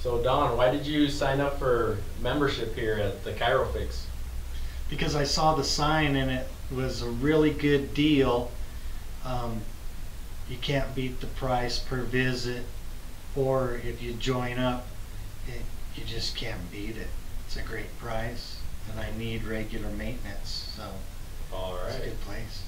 So Don, why did you sign up for membership here at the Chirofix? because I saw the sign and it was a really good deal. Um, you can't beat the price per visit, or if you join up, it, you just can't beat it. It's a great price, and I need regular maintenance, so all right, it's a good place.